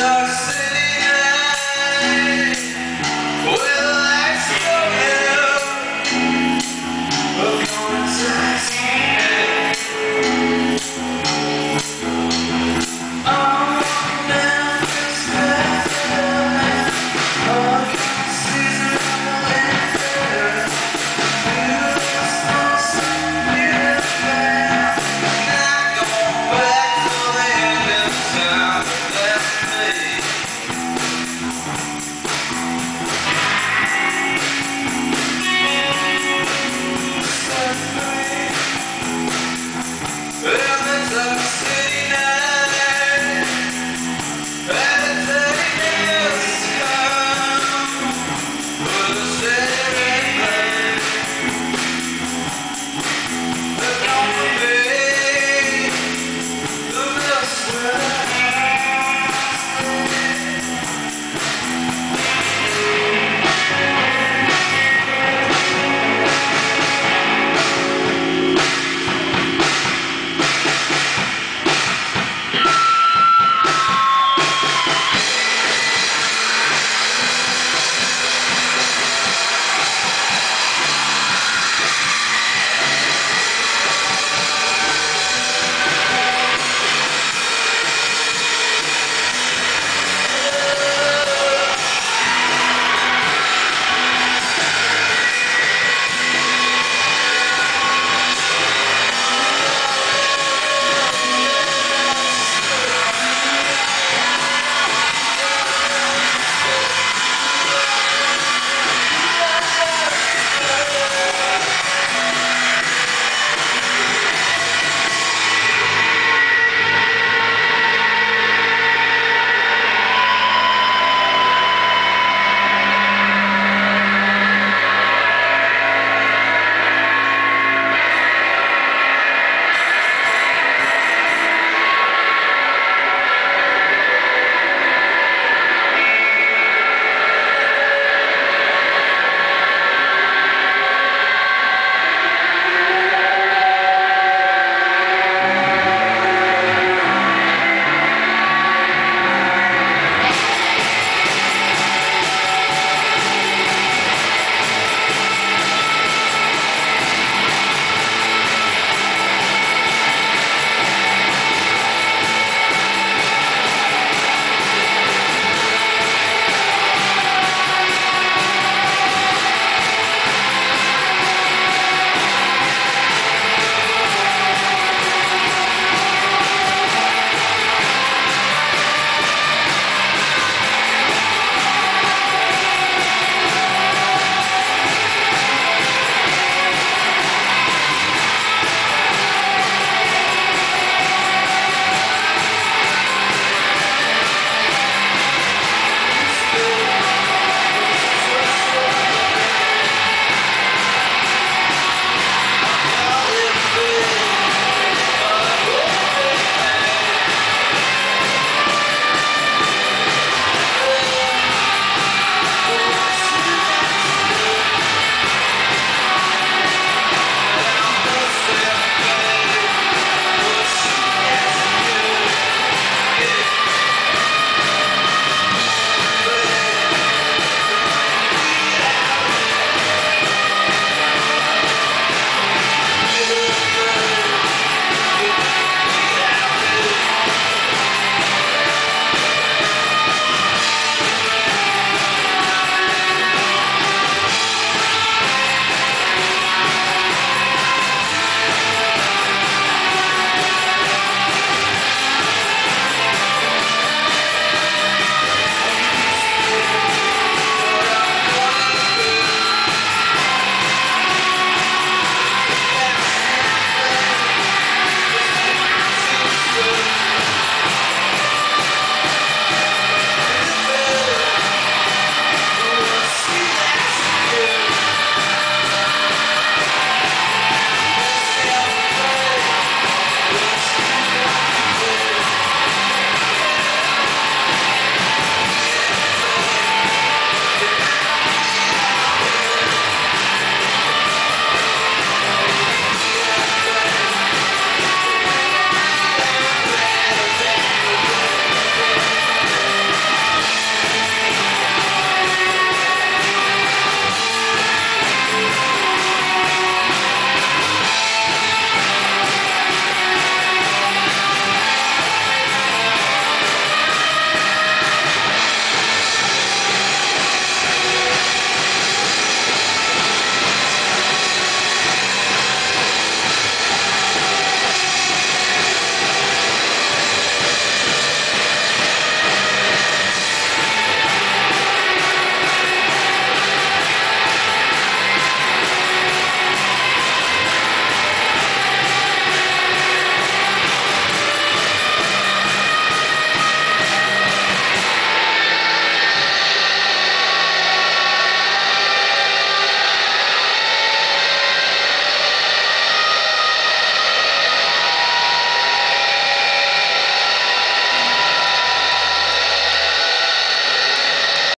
the.